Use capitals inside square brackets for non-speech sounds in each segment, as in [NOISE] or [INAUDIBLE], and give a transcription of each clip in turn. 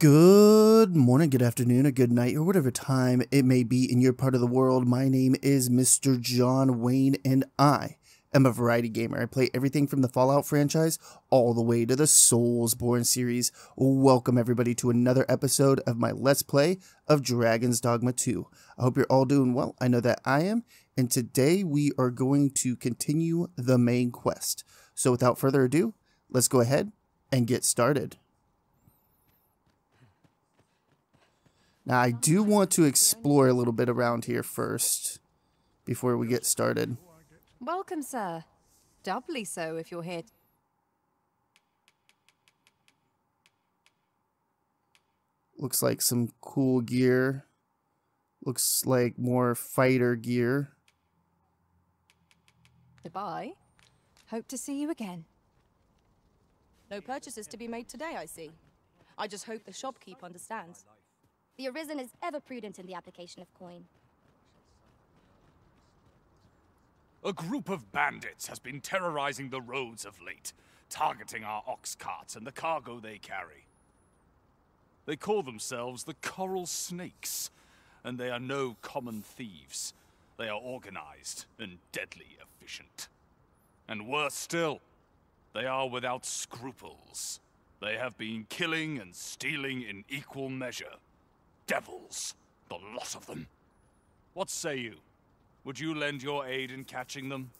Good morning, good afternoon, or good night, or whatever time it may be in your part of the world. My name is Mr. John Wayne, and I am a variety gamer. I play everything from the Fallout franchise all the way to the Soulsborne series. Welcome, everybody, to another episode of my Let's Play of Dragon's Dogma 2. I hope you're all doing well. I know that I am, and today we are going to continue the main quest. So, without further ado, let's go ahead and get started. Now, I do want to explore a little bit around here first before we get started. Welcome, sir. Doubly so if you're here. Looks like some cool gear. Looks like more fighter gear. Goodbye. Hope to see you again. No purchases to be made today, I see. I just hope the shopkeep understands. The Arisen is ever prudent in the application of coin. A group of bandits has been terrorizing the roads of late, targeting our ox carts and the cargo they carry. They call themselves the Coral Snakes, and they are no common thieves. They are organized and deadly efficient. And worse still, they are without scruples. They have been killing and stealing in equal measure. Devils, the lot of them. What say you? Would you lend your aid in catching them?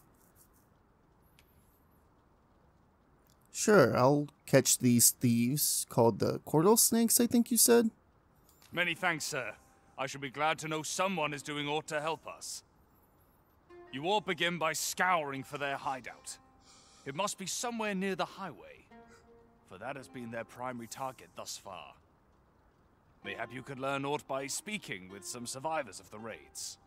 Sure, I'll catch these thieves called the Coral Snakes, I think you said. Many thanks, sir. I shall be glad to know someone is doing aught to help us. You all begin by scouring for their hideout. It must be somewhere near the highway, for that has been their primary target thus far. Mayhap you could learn aught by speaking with some survivors of the raids.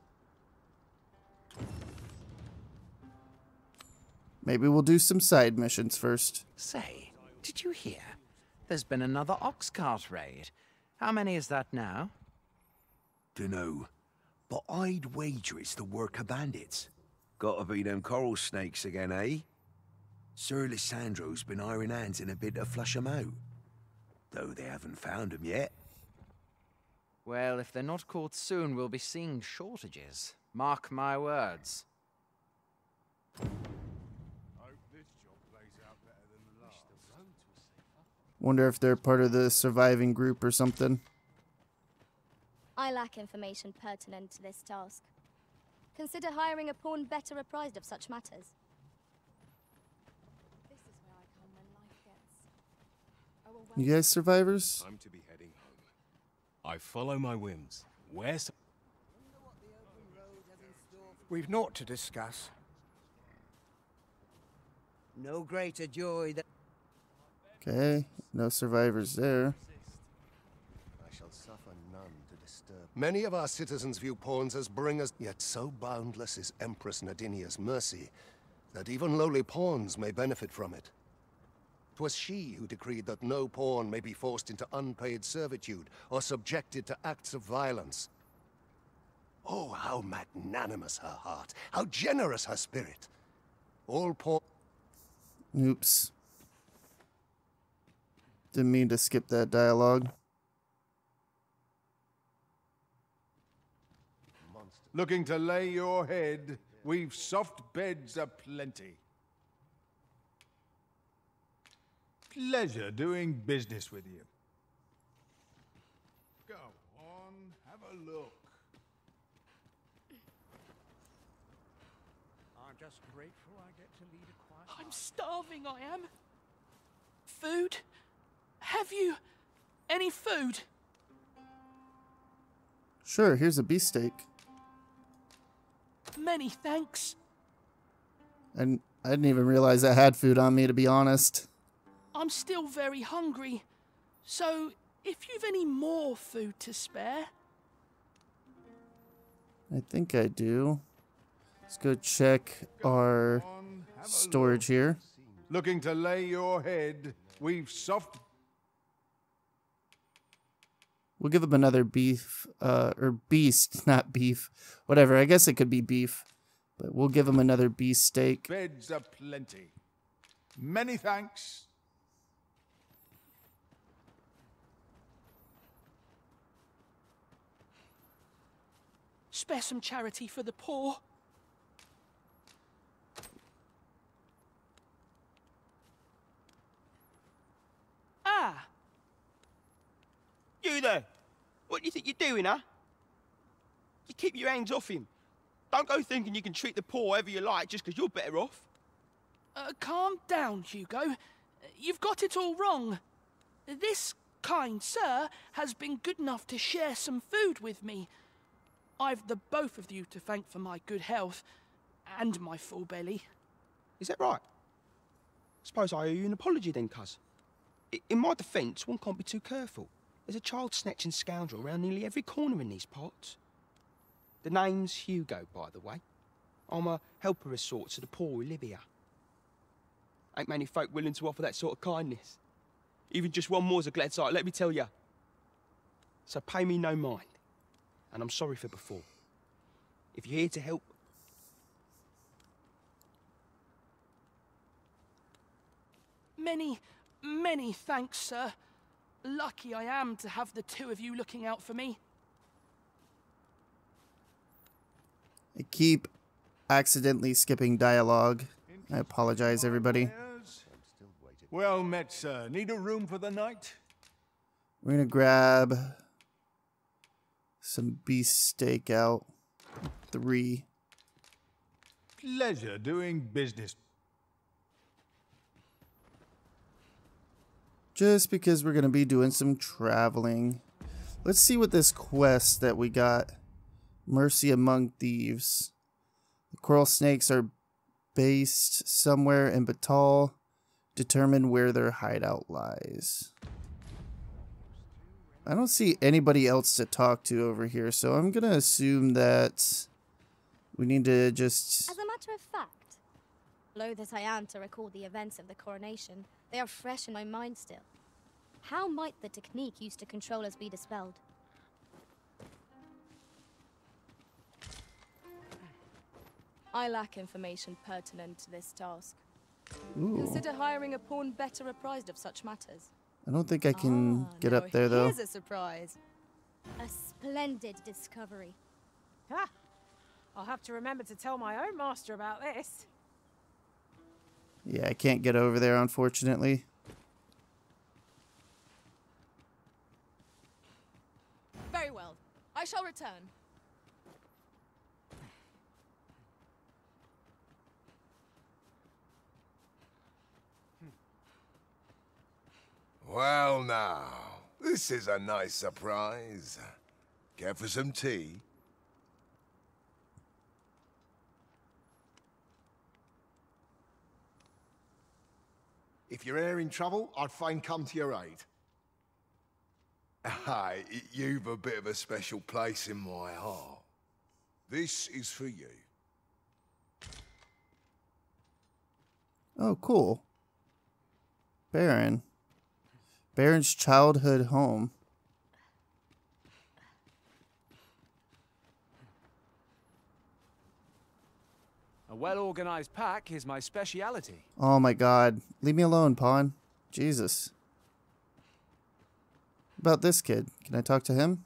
Maybe we'll do some side missions first. Say, did you hear? There's been another ox cart raid. How many is that now? Dunno. But I'd wager it's the work of bandits. Gotta be them coral snakes again, eh? Sir Lissandro's been iron hands in a bit to flush 'em out. Though they haven't found 'em yet. Well, if they're not caught soon, we'll be seeing shortages. Mark my words. Wonder if they're part of the surviving group or something. I lack information pertinent to this task. Consider hiring a pawn better apprised of such matters. This is where I come when life gets. Well, You guys survivors? I'm to be heading home. I follow my whims. Where's We've naught to discuss. No greater joy than Okay, no survivors there. I shall suffer none to disturb. Many of our citizens view pawns as bringers, yet so boundless is Empress Nadinia's mercy that even lowly pawns may benefit from it. 'Twas she who decreed that no pawn may be forced into unpaid servitude or subjected to acts of violence. Oh, how magnanimous her heart, how generous her spirit. All pawn Oops. Didn't mean to skip that dialogue. Looking to lay your head, we've soft beds aplenty. Pleasure doing business with you. Go on, have a look. I'm just grateful I get to lead a quiet I'm starving, I am. Food? Have you any food? Sure, here's a beefsteak. Many thanks. And I didn't even realize I had food on me, to be honest. I'm still very hungry. So, if you've any more food to spare, I think I do. Let's go check our On, have a storage here. Looking to lay your head, we've soft We'll give him another beef, uh, or beast, [LAUGHS] not beef. Whatever, I guess it could be beef. But we'll give him another beef steak. beds aplenty. Many thanks. Spare some charity for the poor. Ah, You there! What do you think you're doing, huh? You keep your hands off him. Don't go thinking you can treat the poor however you like just 'cause you're better off. uh, calm down, Hugo. You've got it all wrong. This kind sir has been good enough to share some food with me. I've the both of you to thank for my good health and my full belly. Is that right? Suppose I owe you an apology then, cuz. In my defence, one can't be too careful. There's a child snatching scoundrel around nearly every corner in these parts. The name's Hugo, by the way. I'm a helper of sorts to the poor live here. Ain't many folk willing to offer that sort of kindness. Even just one more's a glad sight, let me tell you. So pay me no mind. And I'm sorry for before. If you're here to help, Many, many thanks, sir. Lucky I am to have the two of you looking out for me. I keep accidentally skipping dialogue. I apologize, everybody. Well met, sir. Need a room for the night? We're gonna grab some beef steak out. Three. Pleasure doing business. Just because we're gonna be doing some traveling. Let's see what this quest that we got. Mercy Among Thieves. The coral snakes are based somewhere in Batal. Determine where their hideout lies. I don't see anybody else to talk to over here, so I'm gonna assume that we need to just As a matter of fact, loath as I am to recall the events of the coronation, they are fresh in my mind still. How might the technique used to control us be dispelled? I lack information pertinent to this task. Ooh. Consider hiring a pawn better apprised of such matters. I don't think I can ah, get Now up there though. Here's a surprise. A splendid discovery. Ha! I'll have to remember to tell my own master about this. Yeah, I can't get over there unfortunately. Very well. I shall return. Well, now, this is a nice surprise. Care for some tea? If you're e'er in trouble, I'd fain come to your aid. Aye, you've a bit of a special place in my heart. This is for you. Oh, cool. Baron. Baron's childhood home. A well-organized pack is my speciality. Oh my god. Leave me alone, Pawn. Jesus. About this kid. Can I talk to him?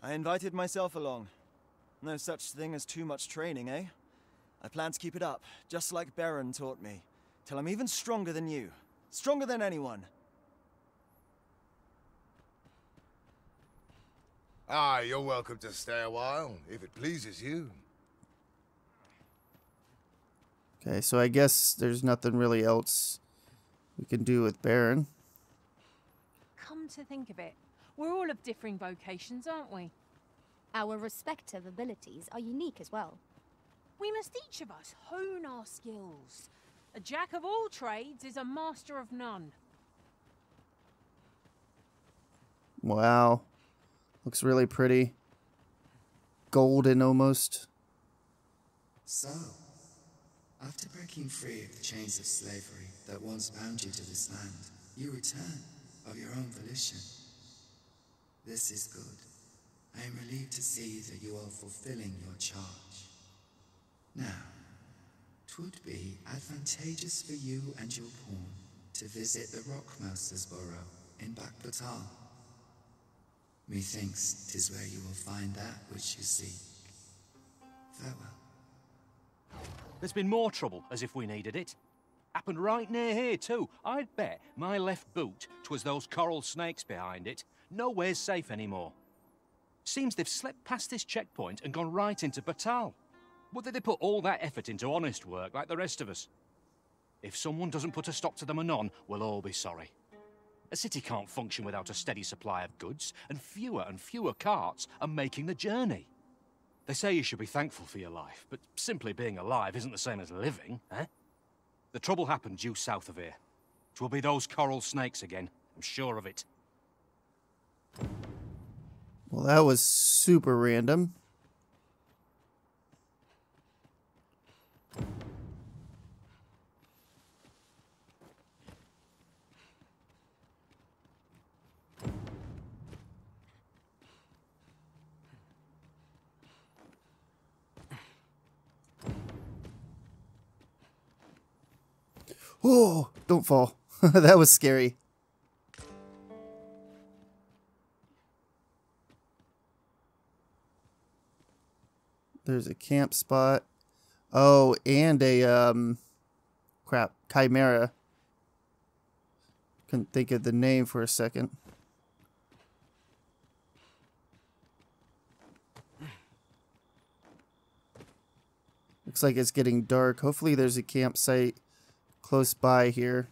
I invited myself along. No such thing as too much training, eh? I plan to keep it up, just like Baron taught me, till I'm even stronger than you. Stronger than anyone. Aye, you're welcome to stay a while, if it pleases you. Okay, so I guess there's nothing really else we can do with Baron. Come to think of it, we're all of differing vocations, aren't we? Our respective abilities are unique as well. We must each of us hone our skills. A jack of all trades is a master of none. Wow. Looks really pretty. Golden almost. So, after breaking free of the chains of slavery that once bound you to this land, you return of your own volition. This is good. I am relieved to see that you are fulfilling your charge. Now, twould be advantageous for you and your pawn to visit the Rockmouser's burrow in Bakbattahl. Methinks 'tis where you will find that which you seek. Farewell. There's been more trouble, as if we needed it. Happened right near here, too. I'd bet my left boot, twas those coral snakes behind it. Nowhere's safe anymore. Seems they've slipped past this checkpoint and gone right into Batal. Would that they put all that effort into honest work like the rest of us? If someone doesn't put a stop to them anon, we'll all be sorry. A city can't function without a steady supply of goods, and fewer and fewer carts are making the journey. They say you should be thankful for your life, but simply being alive isn't the same as living, eh? The trouble happened due south of here. Twill be those coral snakes again, I'm sure of it. Well, that was super random. Oh, don't fall. [LAUGHS] that was scary. There's a camp spot. Oh, and a, um, crap, chimera. Couldn't think of the name for a second. Looks like it's getting dark. Hopefully there's a campsite close by here.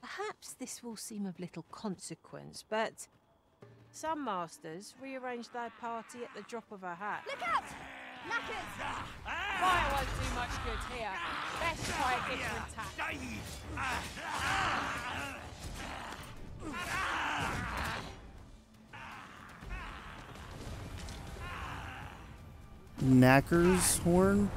Perhaps this will seem of little consequence, but some masters rearrange their party at the drop of a hat. Look out! Knackers! Fire won't do much good here. Best try a different tack. Knacker's horn?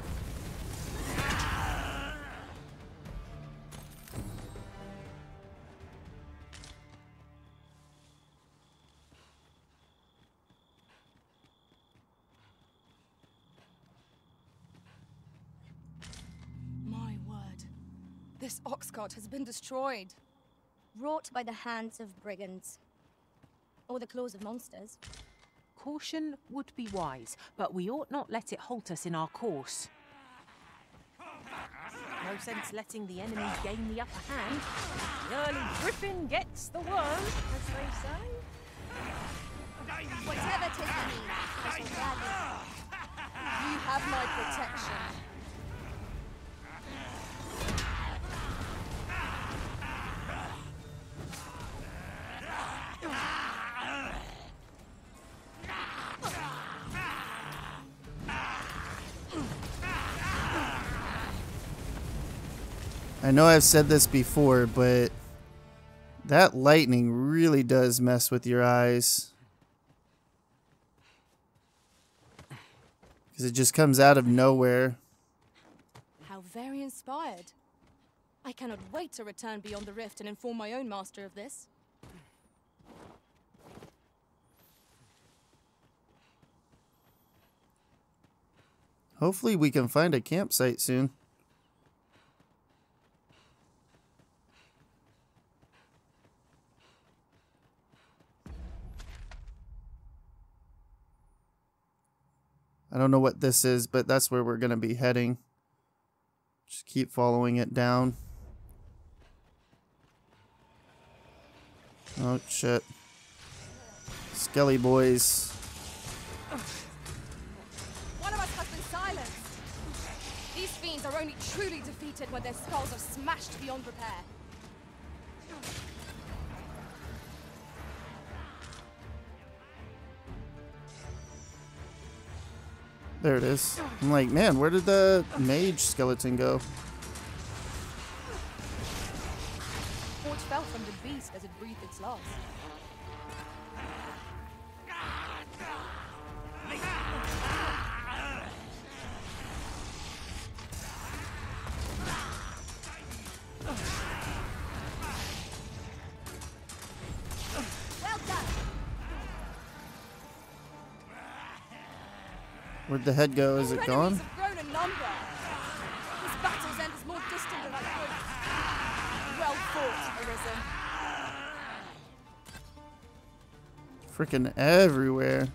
This ox cart has been destroyed. Wrought by the hands of brigands. Or the claws of monsters. Caution would be wise, but we ought not let it halt us in our course. No sense letting the enemy gain the upper hand. The early griffin gets the worm, as they say. Whatever tis the need, I shall gladly. You have my protection. I know I've said this before, but that lightning really does mess with your eyes. Because it just comes out of nowhere. How very inspired. I cannot wait to return beyond the rift and inform my own master of this. Hopefully we can find a campsite soon. I don't know what this is, but that's where we're going to be heading. Just keep following it down. Oh, shit. Skelly boys. One of us has been silenced. These fiends are only truly defeated when their skulls are smashed beyond repair. There it is. I'm like, man, where did the mage skeleton go? Fell from the beast as it breathed its last. Where'd the head go? Is it gone? enemies have grown in number. This Just under that hood. Well fought, Freaking everywhere.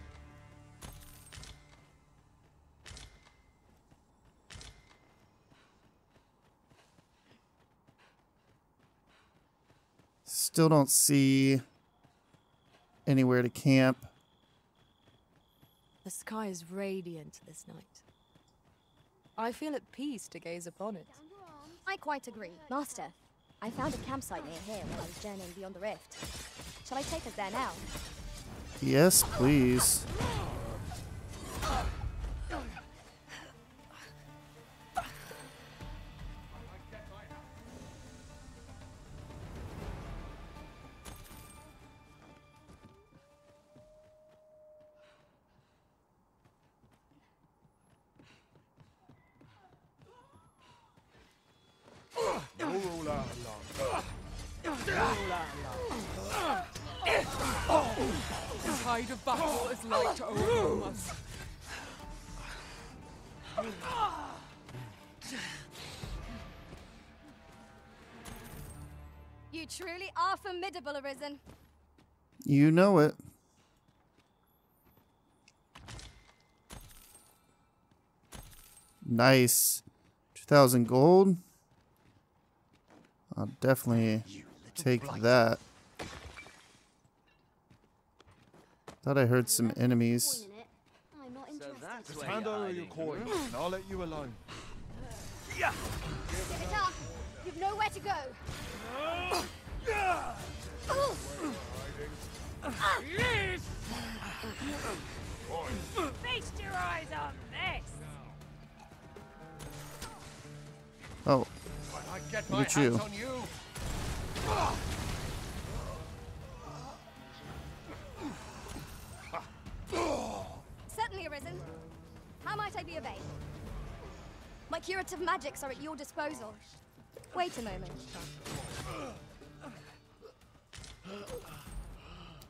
Still don't see anywhere to camp. The sky is radiant this night. I feel at peace to gaze upon it. I quite agree. Master, I found a campsite near here when I was journeying beyond the rift. Shall I take us there now? Yes, please. Are Arisen. You know it. Nice. 2000 gold. I'll definitely take that. Thought I heard some enemies. I'm not Just hand over your coin, and I'll let you alone. Yeah. Give it up. You've nowhere to go. [COUGHS] Feast your eyes on this! Oh, When I get Look my at you. on you. Certainly, Arisen. How might I be of aid? My curative magics are at your disposal. Wait a moment.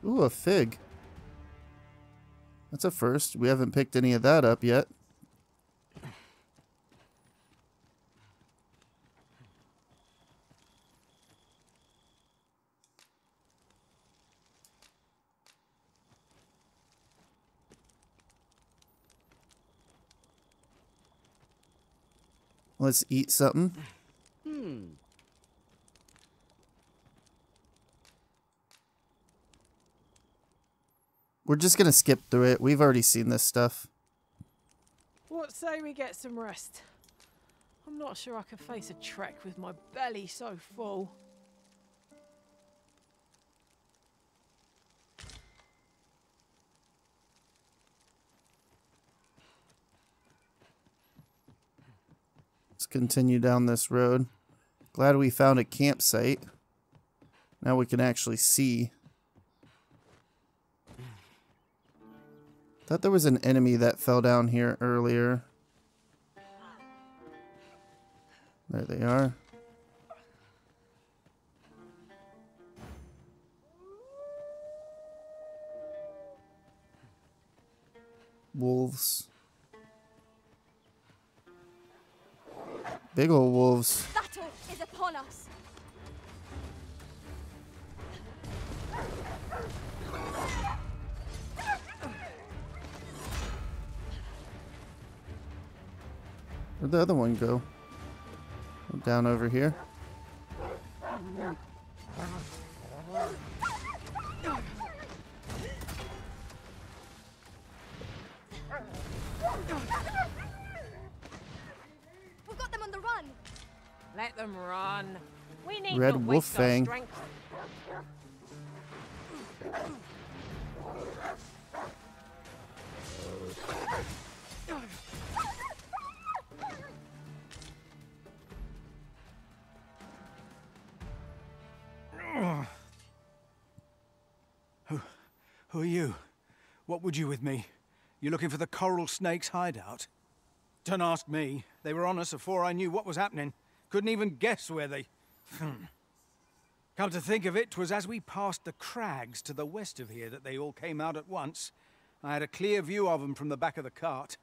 Ooh, a fig. That's a first. We haven't picked any of that up yet. Let's eat something. We're just gonna skip through it. We've already seen this stuff. What say we get some rest? I'm not sure I can face a trek with my belly so full. Let's continue down this road. Glad we found a campsite. Now we can actually see. I thought there was an enemy that fell down here earlier. There they are. Wolves. Big old wolves. Battle is upon us. Where'd the other one go? Down over here. We've got them on the run. Let them run. We need Red not Wolf waste our Fang. Are you? What would you with me? You're looking for the coral snake's hideout? Don't ask me. They were on us before I knew what was happening. Couldn't even guess where they... Hmm. Come to think of it, 'twas as we passed the crags to the west of here that they all came out at once. I had a clear view of them from the back of the cart.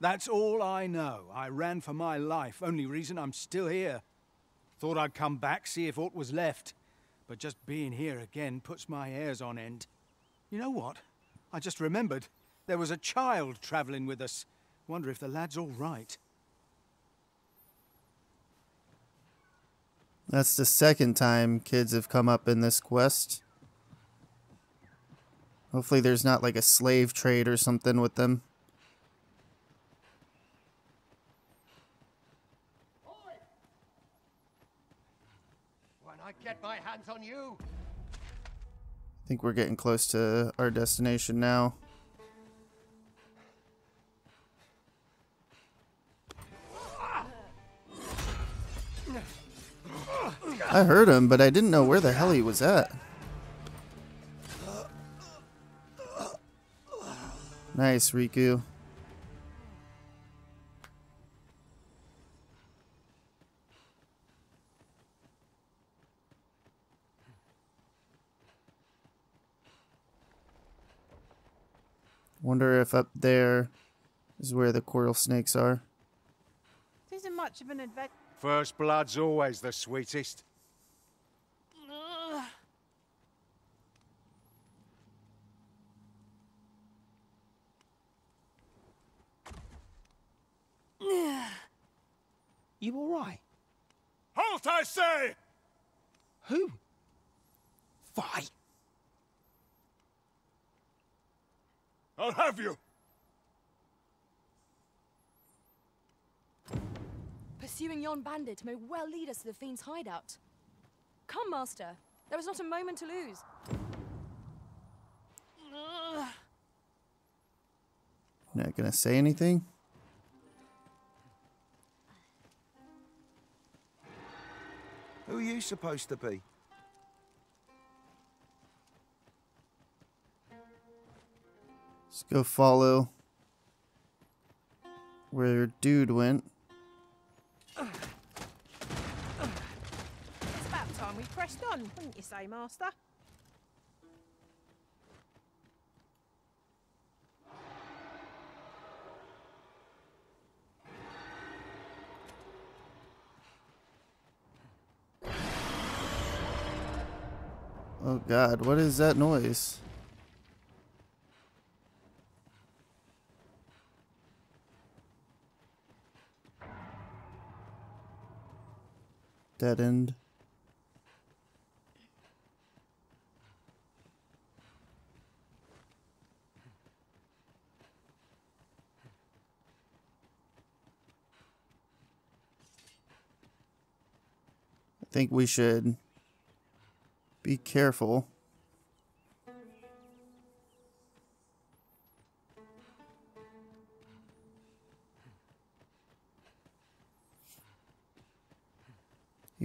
That's all I know. I ran for my life. Only reason I'm still here. Thought I'd come back, see if aught was left. But just being here again puts my hairs on end. You know what? I just remembered. There was a child travelling with us. Wonder if the lad's all right. That's the second time kids have come up in this quest. Hopefully there's not like a slave trade or something with them. When I get my hands on you, I think we're getting close to our destination now. I heard him, but I didn't know where the hell he was at. Nice, Riku. If up there is where the coral snakes are. It isn't much of an adventure. First blood's always the sweetest. [SIGHS] You all right? Halt, I say! Who? Fight. I'll have you! Pursuing yon bandit may well lead us to the fiend's hideout. Come, Master. There is not a moment to lose. Not gonna say anything? Who are you supposed to be? Let's go follow where your dude went. It's about time we pressed on, wouldn't you say, Master? Oh god, what is that noise? Dead end. I think we should be careful.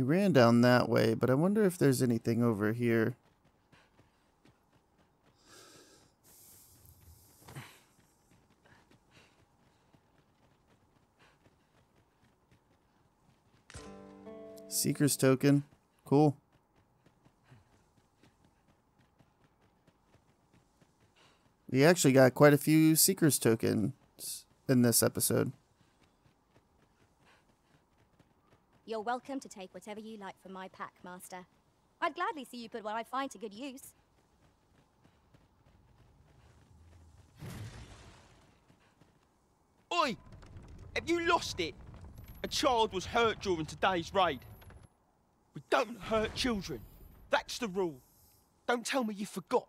Ran down that way, but I wonder if there's anything over here. Seeker's token. Cool. We actually got quite a few Seeker's tokens in this episode. You're welcome to take whatever you like from my pack, Master. I'd gladly see you put what I find to good use. Oi! Have you lost it? A child was hurt during today's raid. We don't hurt children. That's the rule. Don't tell me you forgot.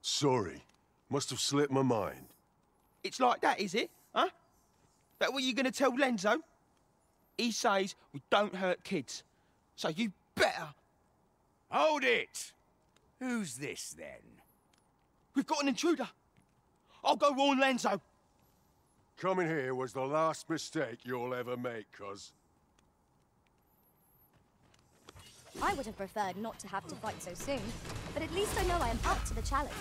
Sorry. Must have slipped my mind. It's like that, is it? Huh? That what you're gonna tell Lenzo? He says we don't hurt kids. So you better. Hold it! Who's this then? We've got an intruder. I'll go warn Lenzo. Coming here was the last mistake you'll ever make, cuz. I would have preferred not to have to fight so soon, but at least I know I am up to the challenge.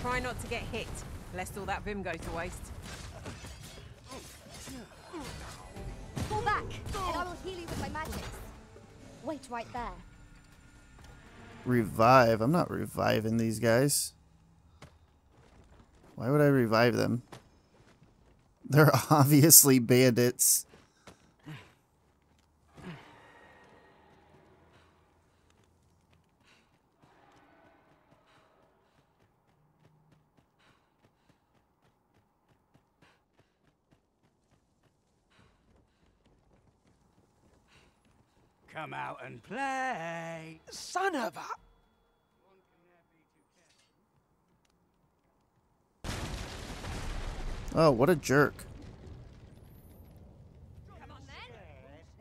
Try not to get hit, lest all that vim go to waste. Wait right there. Revive. I'm not reviving these guys. Why would I revive them? They're [LAUGHS] obviously bandits. Come out and play. Son of a... Oh, what a jerk.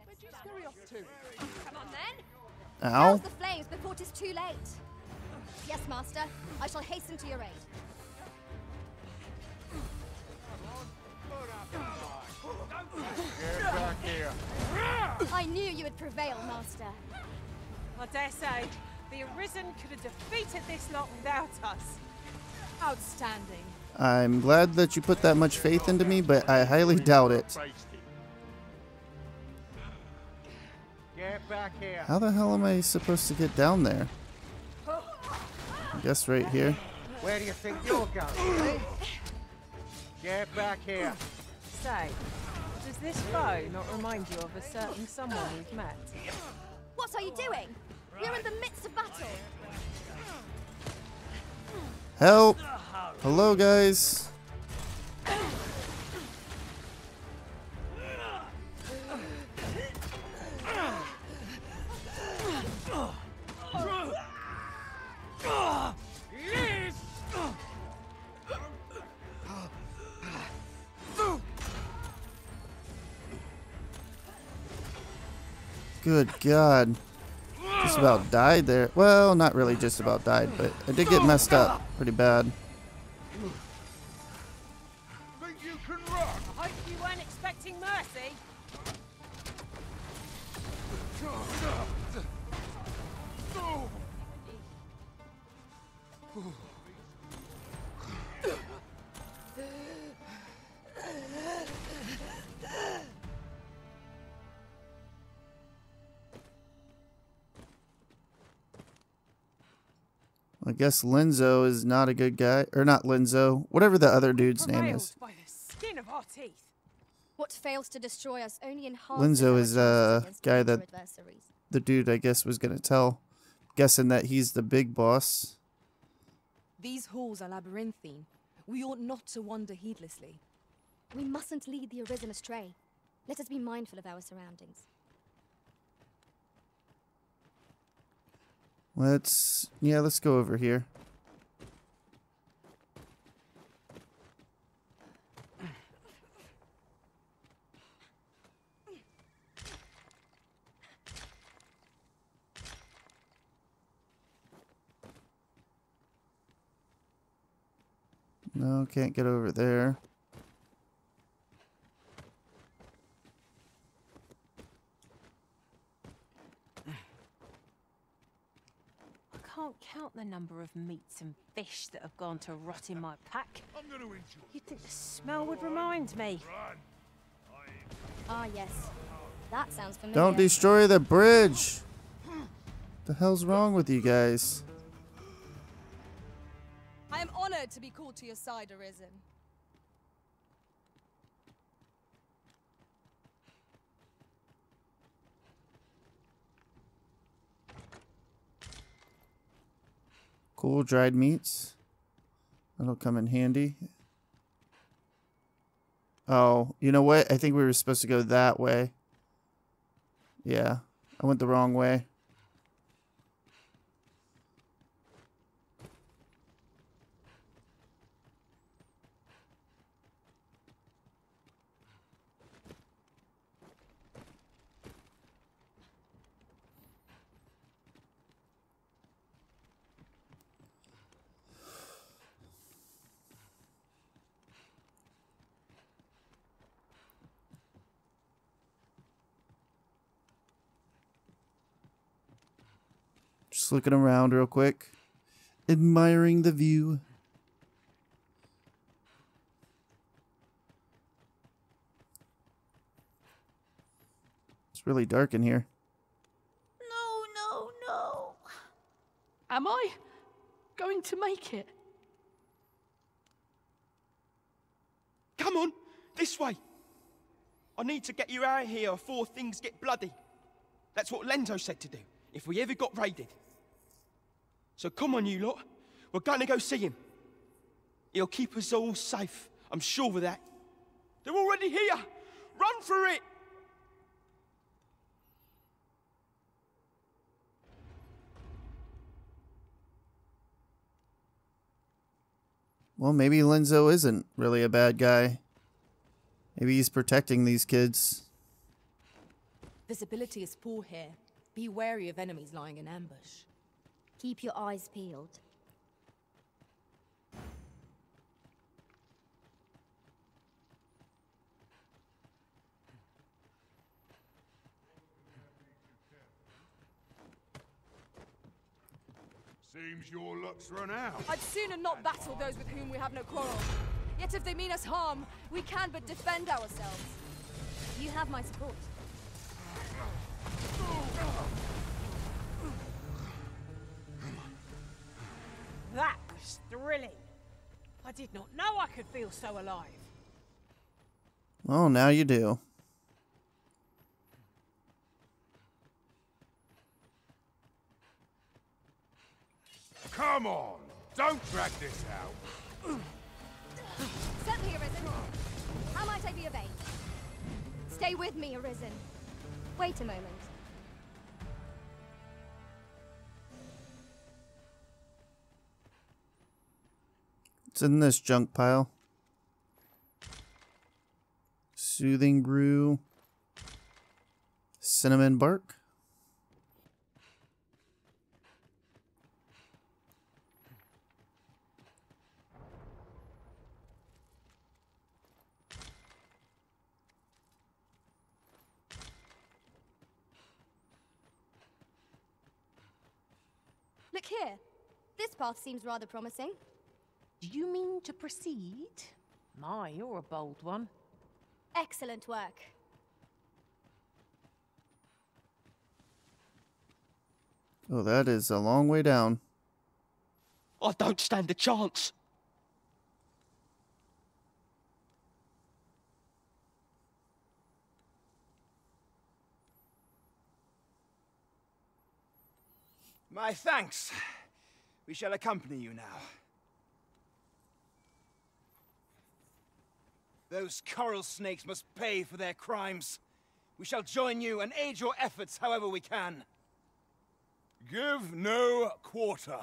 Where'd you scurry off to? Come on then. Ow. Rouse the flames before it is too late. Yes, master. I shall hasten to your aid. Get back here. I knew you would prevail, master. I dare say, the Arisen could have defeated this lot without us. Outstanding. I'm glad that you put that much faith into me, but I highly doubt it. Get back here. How the hell am I supposed to get down there? I guess right here. Where do you think you're going, eh? Get back here. Say, does this foe not remind you of a certain someone we've met? What are you doing? We're in the midst of battle. Help! Hello, guys. Good God. Just about died there. Well, not really just about died, but I did get messed up pretty bad. Guess Linzo is not a good guy. Or not Linzo. Whatever the other dude's name is. by the skin of our teeth. What fails to destroy us only enhances Linzo is chances uh guy that the dude I guess was gonna tell. Guessing that he's the big boss. These halls are labyrinthine. We ought not to wander heedlessly. We mustn't lead the Arisen astray. Let us be mindful of our surroundings. Let's yeah, let's go over here. No, can't get over there. Can't count the number of meats and fish that have gone to rot in my pack. I'm going to enjoy. You'd think the smell would remind me. Ah, yes. That sounds familiar. Don't destroy the bridge. The hell's wrong with you guys? I am honored to be called to your side, Arisen. Cool dried meats. That'll come in handy. Oh, you know what? I think we were supposed to go that way. Yeah, I went the wrong way. Just looking around real quick. Admiring the view. It's really dark in here. No, no, no. Am I going to make it? Come on, This way! I need to get you out of here before things get bloody. That's what Lento said to do, if we ever got raided. So come on, you lot. We're gonna go see him. He'll keep us all safe. I'm sure of that. They're already here! Run for it! Well, maybe Lenzo isn't really a bad guy. Maybe he's protecting these kids. Visibility is poor here. Be wary of enemies lying in ambush. Keep your eyes peeled. Seems your luck's run out. I'd sooner not battle those with whom we have no quarrel. Yet if they mean us harm, we can but defend ourselves. You have my support. That was thrilling. I did not know I could feel so alive. Well, now you do. Come on! Don't drag this out! Certainly, Arisen. How might I be of aid? Stay with me, Arisen. Wait a moment. It's in this junk pile. Soothing brew. Cinnamon bark. Look here. This path seems rather promising. Do you mean to proceed? My, you're a bold one. Excellent work. Oh, that is a long way down. I don't stand a chance. My thanks. We shall accompany you now. Those coral snakes must pay for their crimes. We shall join you and aid your efforts however we can. Give no quarter.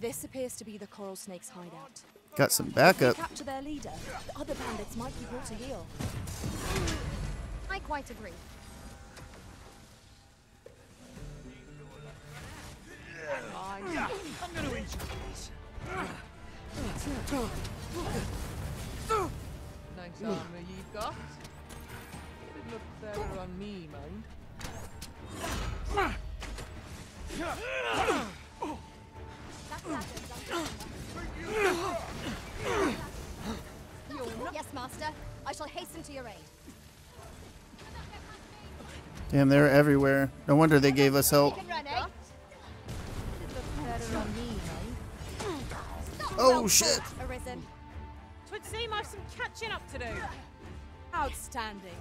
This appears to be the coral snake's hideout. Got some backup. we capture their leader, the other bandits might be brought to heel. I quite agree. I'm gonna eat these. Nice armor you've got. Would look better on me, mind. Yes, Master. I shall hasten to your aid. Damn, they're everywhere. No wonder they gave us help. Eh? Oh, shit. Arisen. Twould seem I've some catching up to do. Outstanding.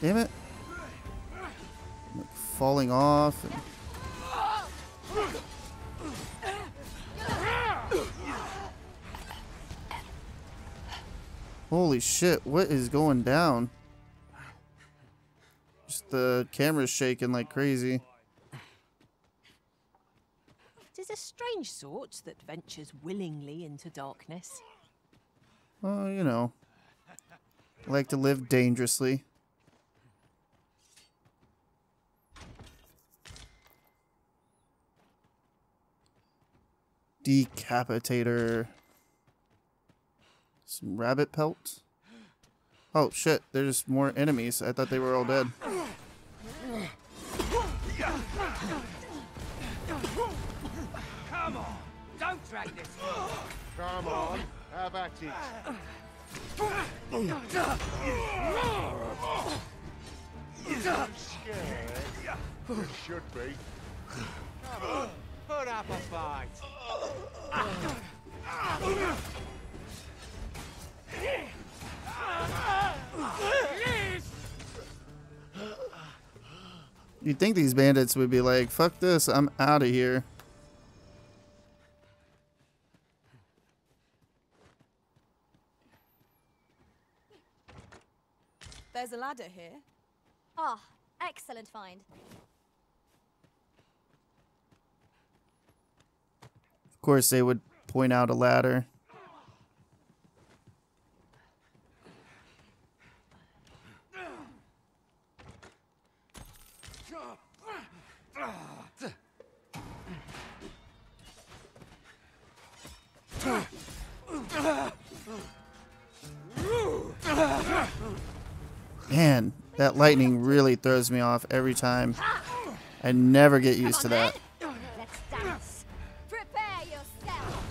Damn it. Like, falling off. and- Holy shit, what is going down? Just the camera's shaking like crazy. Tis a strange sort that ventures willingly into darkness. Well, you know. Like to live dangerously. Decapitator. Some rabbit pelt. Oh shit, there's more enemies. I thought they were all dead. Come on, have at it. You're scared? You should be. Come on, put up a fight. You'd think these bandits would be like, fuck this, I'm out of here. There's a ladder here. Ah, excellent find. Of course, they would point out a ladder. Man, that lightning really throws me off every time. I never get used to that. Let's dance. Prepare yourself.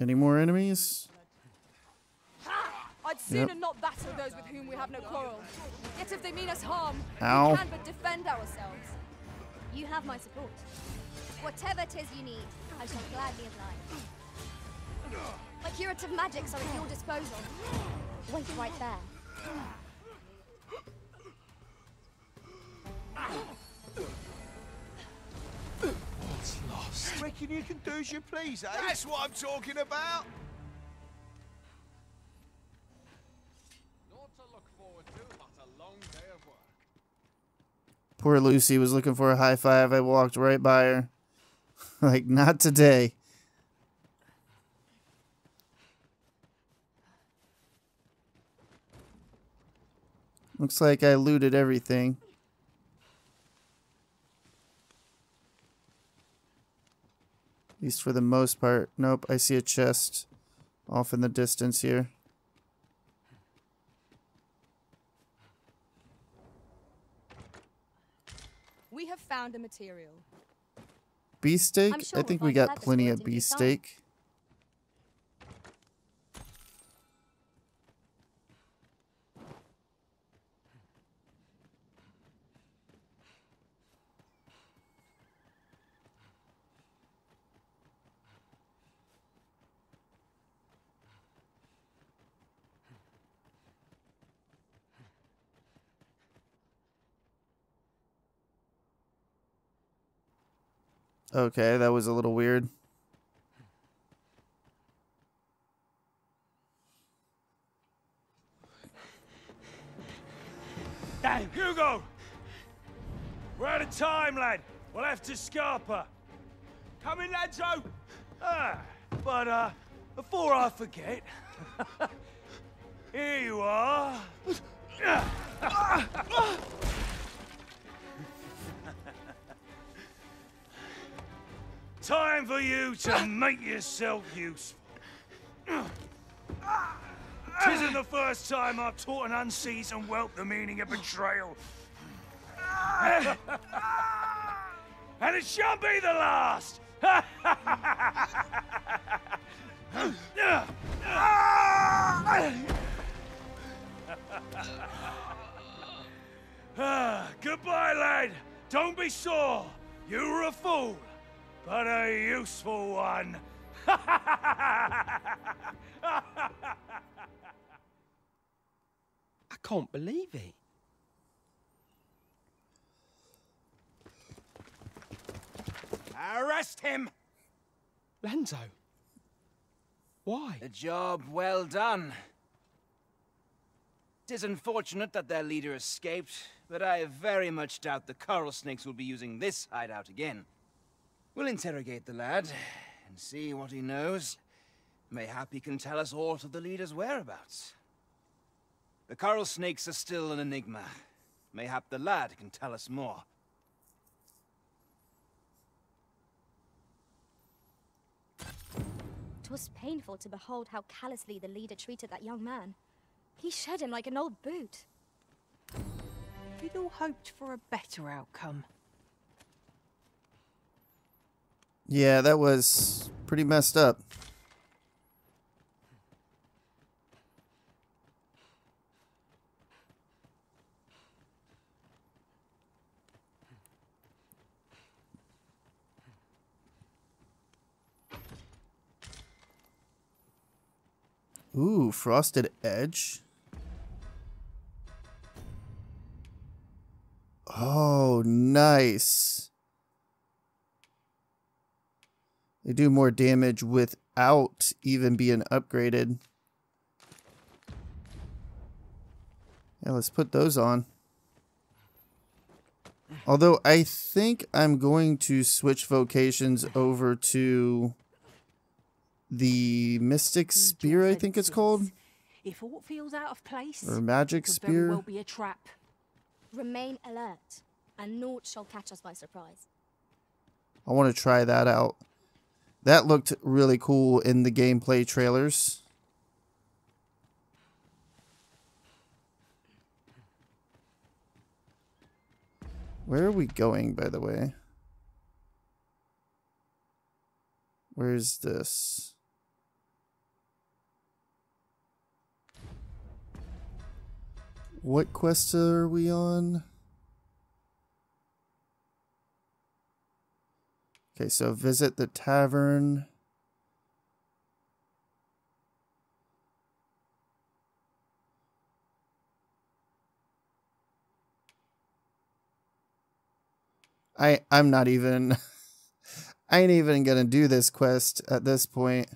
Any more enemies? I'd sooner Yep. not battle those with whom we have no quarrel. Yet if they mean us harm, Ow. we can but defend ourselves. You have my support. Whatever it is you need, I shall gladly oblige. My curative magics are at your disposal. Wait right there. What's lost? Reckon you can do as you please, eh? That's what I'm talking about. Poor Lucy was looking for a high five. I walked right by her. [LAUGHS] like, not today. Looks like I looted everything. At least for the most part. Nope, I see a chest off in the distance here. Found a material. Beefsteak? Sure I think we got plenty of it in time. beefsteak. Okay, that was a little weird. Damn, Hugo! We're out of time, lad. We'll have to scarper. Come in, Ladzo. Ah, but, uh, before I forget, [LAUGHS] here you are. [LAUGHS] Time for you to make yourself useful. Tisn't the first time I've taught an unseasoned whelp the meaning of betrayal. and it shan't be the last! Ah, Goodbye, lad. Don't be sore. You were a fool, but a useful one. [LAUGHS] I can't believe it. Arrest him! Lanzo. Why? A job well done. Tis unfortunate that their leader escaped, but I very much doubt the coral snakes will be using this hideout again. We'll interrogate the lad and see what he knows. Mayhap he can tell us aught of the leader's whereabouts. The coral snakes are still an enigma. Mayhap the lad can tell us more. It was painful to behold how callously the leader treated that young man. He shed him like an old boot. We'd all hoped for a better outcome. Yeah, that was pretty messed up. Ooh, Frosted Edge. Oh, nice. They do more damage without even being upgraded. Yeah, let's put those on. Although I think I'm going to switch vocations over to the Mystic Spear, I think it's called. If aught feels out of place, Or Magic Spear. well be a trap. Remain alert, and naught shall catch us by surprise. I want to try that out. That looked really cool in the gameplay trailers. Where are we going, by the way? Where's this? What quest are we on? Okay, so visit the tavern. I I'm not even [LAUGHS] I ain't even gonna do this quest at this point.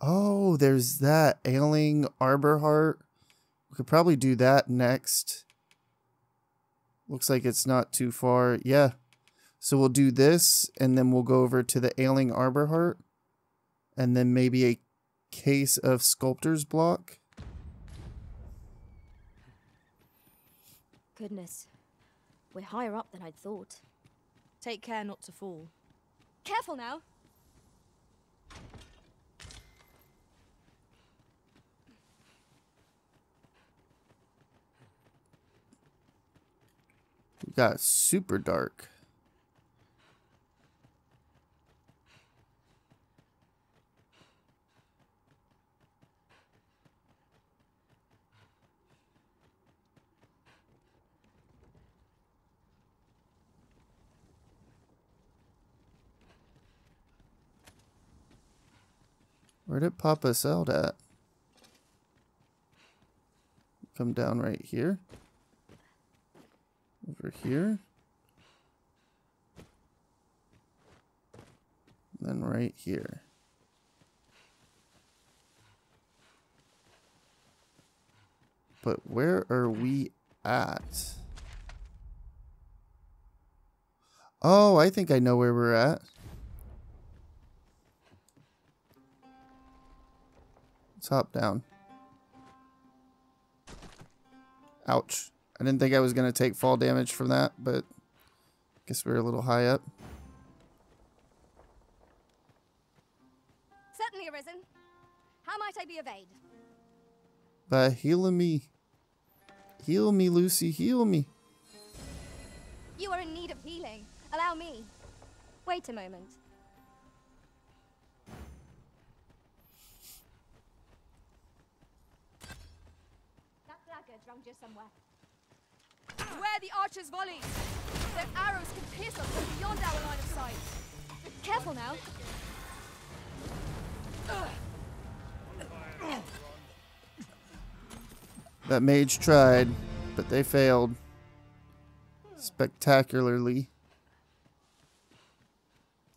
Oh, there's that ailing arbor heart. We could probably do that next. Looks like it's not too far. Yeah. So we'll do this and then we'll go over to the ailing arbor heart and then maybe a case of sculptor's block. Goodness. We're higher up than I'd thought. Take care not to fall. Careful now! We got super dark. Where'd it pop us out at? Come down right here. Over here. Then right here. But where are we at? Oh, I think I know where we're at. Let's hop down. Ouch. I didn't think I was going to take fall damage from that, but guess we're a little high up. Certainly arisen. How might I be of aid? By healing me. Heal me, Lucy. Heal me. You are in need of healing. Allow me. Wait a moment. You somewhere. Where the archer's volleys! Their arrows can pierce us from beyond our line of sight. Careful now. That mage tried, but they failed. Spectacularly.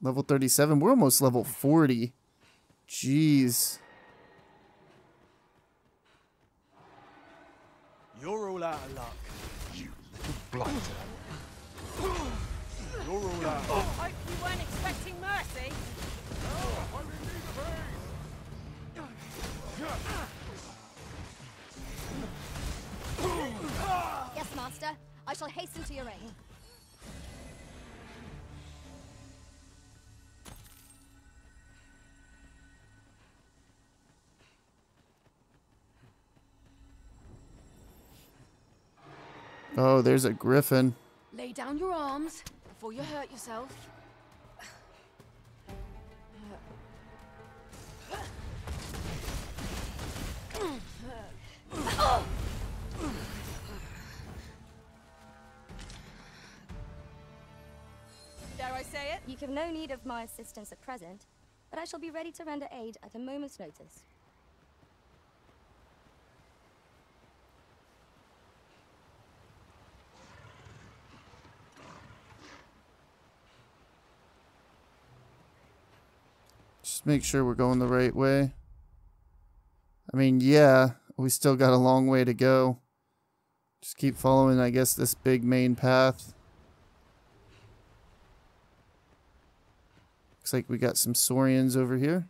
Level 37. We're almost level 40. Jeez. You're all out of luck. You little blighter. You're all out of luck. Hope you weren't expecting mercy. Yes, master. I shall hasten to your aid. Oh, there's a griffin. Lay down your arms before you hurt yourself. Dare I say it? You have no need of my assistance at present, but I shall be ready to render aid at a moment's notice. Make sure we're going the right way. I mean, yeah, we still got a long way to go. Just keep following, I guess, this big main path. Looks like we got some Saurians over here.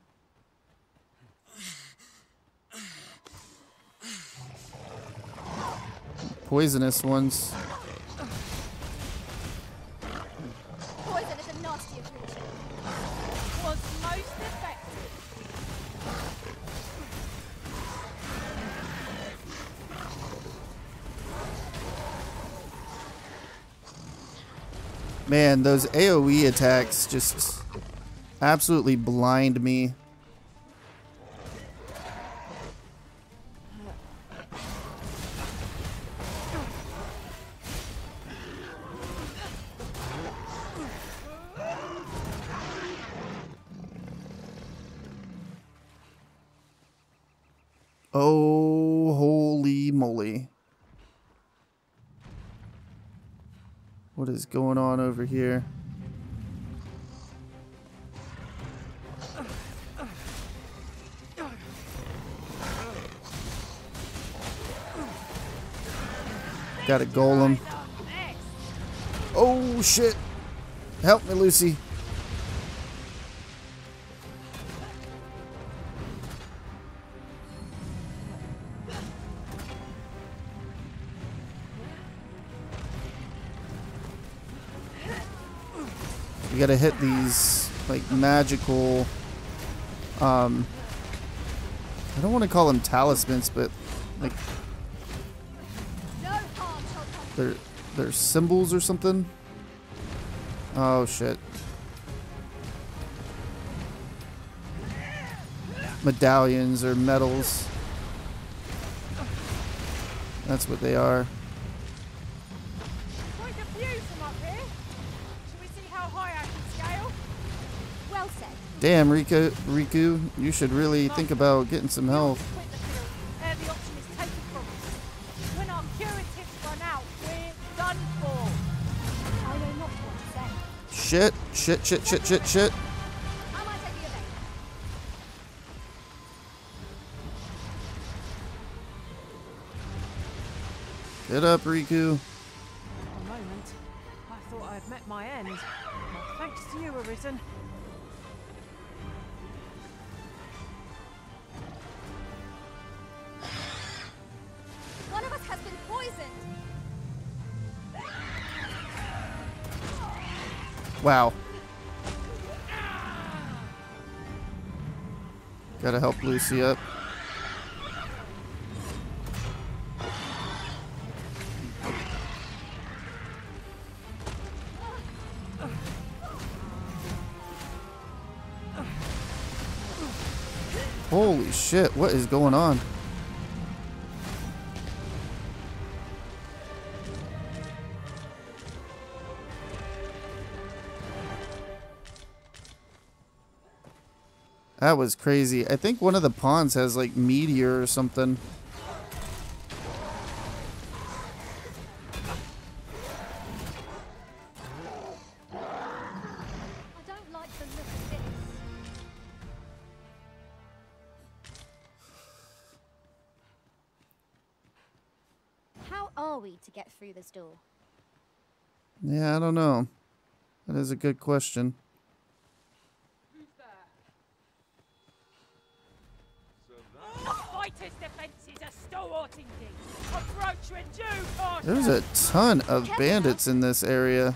Poisonous ones. Man, those AoE attacks just absolutely blind me. Is going on over here? Got a golem. Oh shit. Help me, Lucy. Gotta hit these like magical um I don't want to call them talismans, but like they're they're symbols or something. Oh shit. Medallions or medals. That's what they are. Damn, Riku, Riku, you should really think about getting some health. Ere the option is taken from us. When our curatives run out, we're done for. I know not what to say. Shit, shit, shit, shit, shit, shit. I might take the event. Get up, Riku. For a moment, I thought I had met my end. Well, thanks to you, Arisen. Wow. Gotta help Lucy up. Holy shit, what is going on? That was crazy. I think one of the pawns has like meteor or something. I don't like the look of this. How are we to get through this door? Yeah, I don't know. That is a good question. Ton of bandits in this area.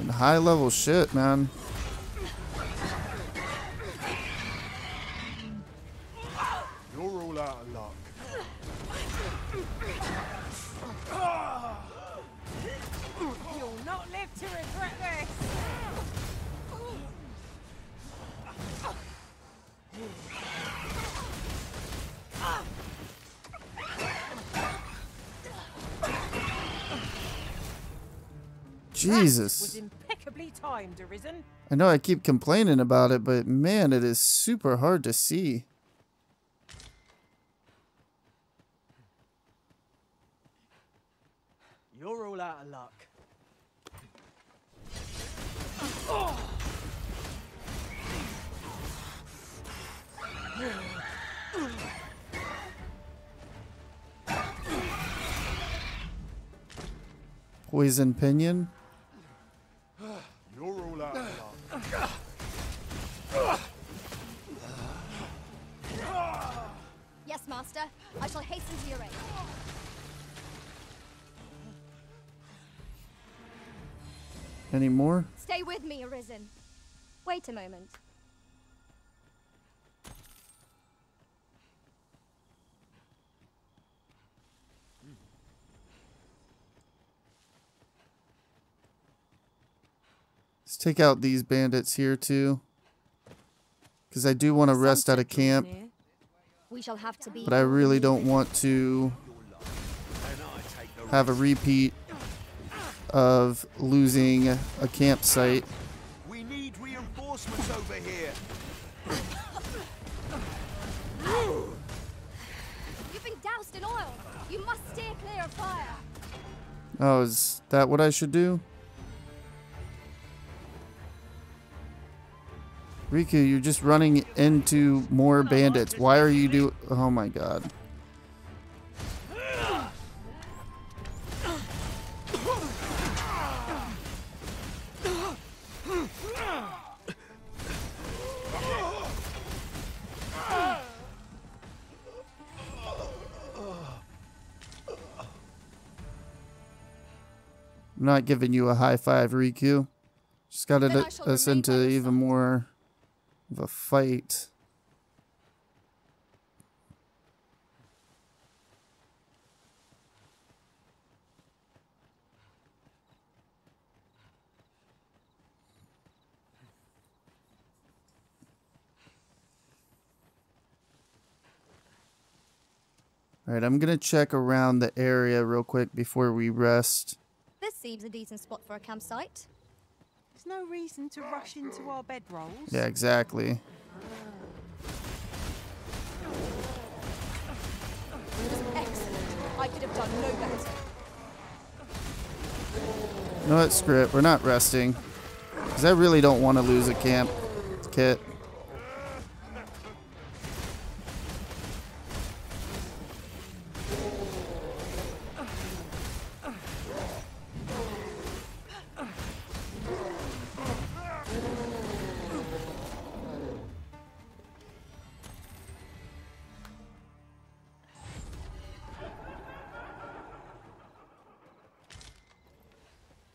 And high level shit, man. time, Derizen. I know I keep complaining about it, but man, it is super hard to see. You're all out of luck. Poison Pinion? I shall hasten to your aid. Any more? Stay with me, Arisen. Wait a moment. Let's take out these bandits here too. Because I do want to rest at a camp, We shall have to be. but I really don't want to have a repeat of losing a campsite. We need reinforcements over here. You've been doused in oil. You must steer clear of fire. Oh, is that what I should do? Riku, you're just running into more bandits. Why are you do? Oh my god. I'm not giving you a high five, Riku. Just got Then I to shall us into even more a fight. All right, I'm gonna check around the area real quick before we rest. This seems a decent spot for a campsite. There's no reason to rush into our bedrolls. Yeah, exactly. Excellent. I could have done no better. You know what, screw it. We're not resting. Because I really don't want to lose a camp kit.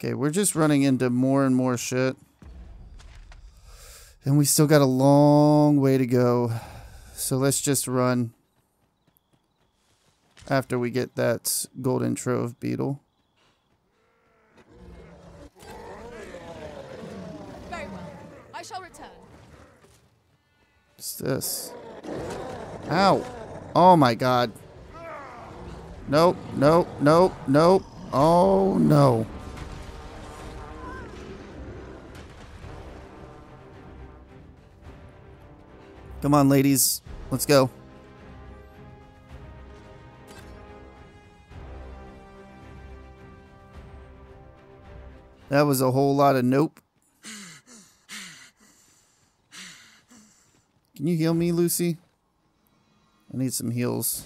Okay, we're just running into more and more shit. And we still got a long way to go. So let's just run after we get that golden trove beetle. Very well. I shall return. What's this? Ow. Oh my god. Nope, nope, nope, nope. Oh no. Come on, ladies. Let's go. That was a whole lot of nope. Can you heal me, Lucy? I need some heals.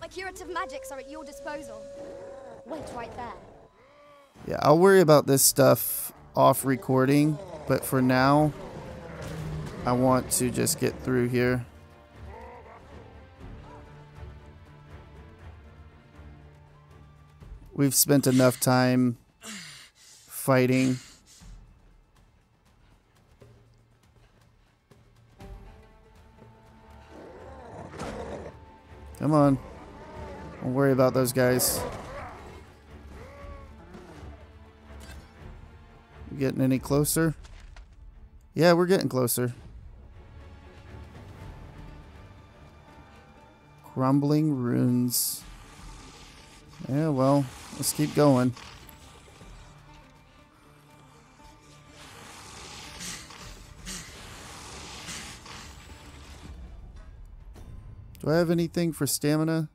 My curative magics are at your disposal. Wait right there. Yeah, I'll worry about this stuff off recording, but for now, I want to just get through here. We've spent enough time fighting. Come on. Don't worry about those guys. We getting any closer? Yeah, we're getting closer. Crumbling ruins. Yeah, well, let's keep going. Do I have anything for stamina?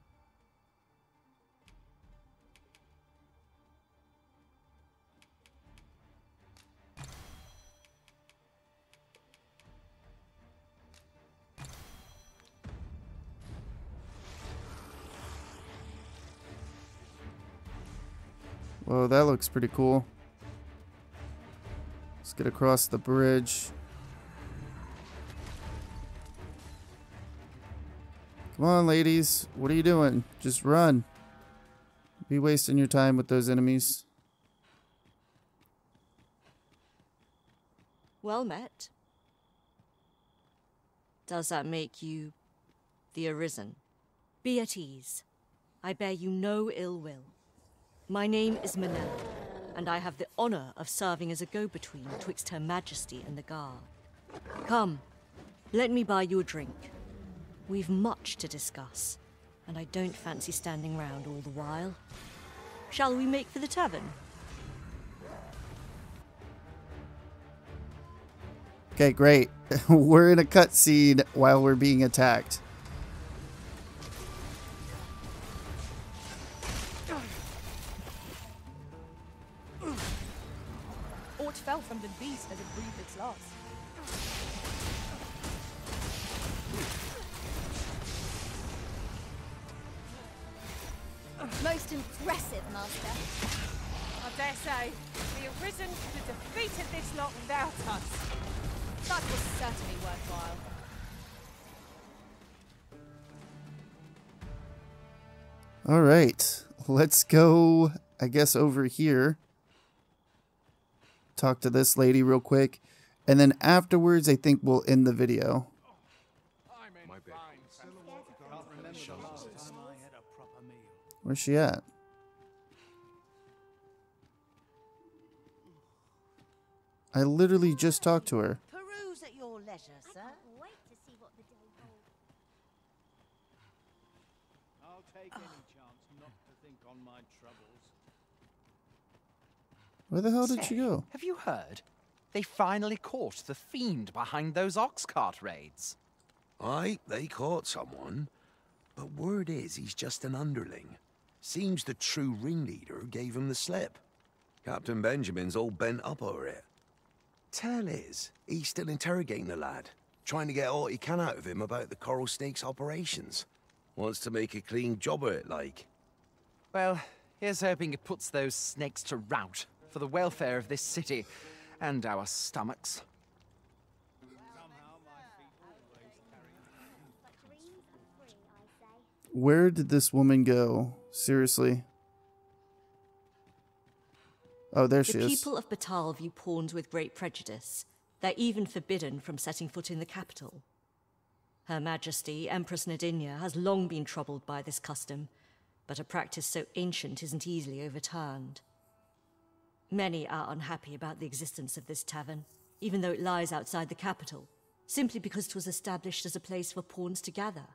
Whoa, that looks pretty cool. Let's get across the bridge. Come on, ladies. What are you doing? Just run. Be wasting your time with those enemies. Well met. Does that make you the Arisen? Be at ease. I bear you no ill will. My name is Manella, and I have the honor of serving as a go-between twixt Her Majesty and the Guard. Come, let me buy you a drink. We've much to discuss, and I don't fancy standing round all the while. Shall we make for the tavern? Okay, great. [LAUGHS] we're in a cutscene while we're being attacked. Go, I guess, over here. Talk to this lady real quick. And then afterwards, I think we'll end the video. Where's she at? I literally just talked to her. Peruse at your leisure, sir. Wait to see what the day holds. I'll take oh. any chance not to think on my troubles. Where the hell did Say, she go? Have you heard? They finally caught the fiend behind those ox cart raids. Aye, they caught someone. But word is he's just an underling. Seems the true ringleader gave him the slip. Captain Benjamin's all bent up over it. Tell is, he's still interrogating the lad, trying to get all he can out of him about the Coral Snake's operations. Wants to make a clean job of it, like. Well, here's hoping it puts those snakes to rout for the welfare of this city and our stomachs. Where did this woman go? Seriously. Oh, there she the is. people of Battahl view pawns with great prejudice. They're even forbidden from setting foot in the capital. Her Majesty, Empress Nadinia, has long been troubled by this custom, but a practice so ancient isn't easily overturned. Many are unhappy about the existence of this tavern, even though it lies outside the capital, simply because it was established as a place for pawns to gather.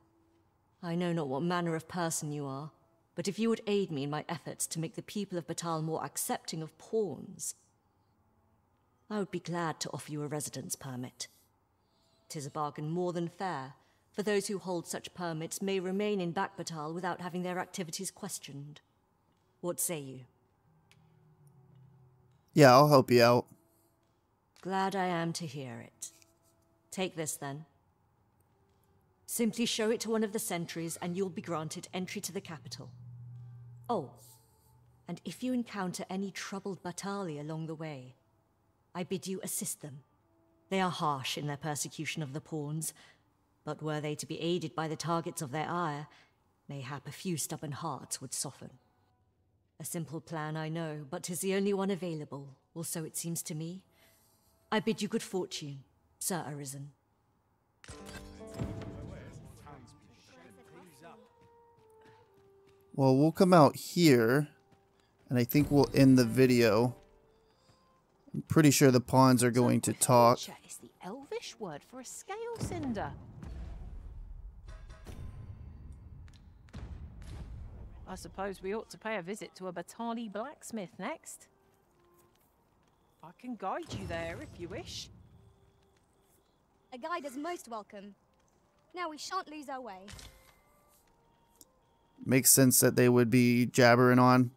I know not what manner of person you are, but if you would aid me in my efforts to make the people of Battahl more accepting of pawns, I would be glad to offer you a residence permit. Tis a bargain more than fair, for those who hold such permits may remain in Bakbattahl without having their activities questioned. What say you? Yeah, I'll help you out. Glad I am to hear it. Take this then. Simply show it to one of the sentries and you'll be granted entry to the capital. Oh, and if you encounter any troubled Battahli along the way, I bid you assist them. They are harsh in their persecution of the pawns, but were they to be aided by the targets of their ire, mayhap a few stubborn hearts would soften. A simple plan, I know, but but 'tis the only one available, or so it seems to me. I bid you good fortune, Sir Arisen. Well, we'll come out here, and I think we'll end the video. I'm pretty sure the pawns are going to talk. Is the elvish word for a scale cinder. I suppose we ought to pay a visit to a Battahli blacksmith next. I can guide you there if you wish. A guide is most welcome. Now we shan't lose our way. Makes sense that they would be jabbering on.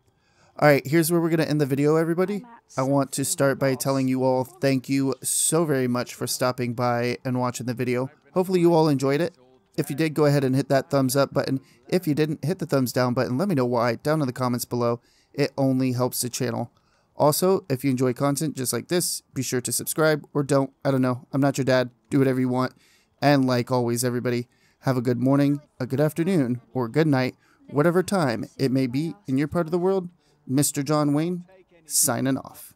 Alright, here's where we're going to end the video, everybody. I want to start by telling you all thank you so very much for stopping by and watching the video. Hopefully you all enjoyed it. If you did, go ahead and hit that thumbs up button. If you didn't, hit the thumbs down button. Let me know why down in the comments below. It only helps the channel. Also, if you enjoy content just like this, be sure to subscribe or don't. I don't know. I'm not your dad. Do whatever you want. And like always, everybody, have a good morning, a good afternoon, or good night, whatever time it may be in your part of the world. Mr. John Wayne, signing off.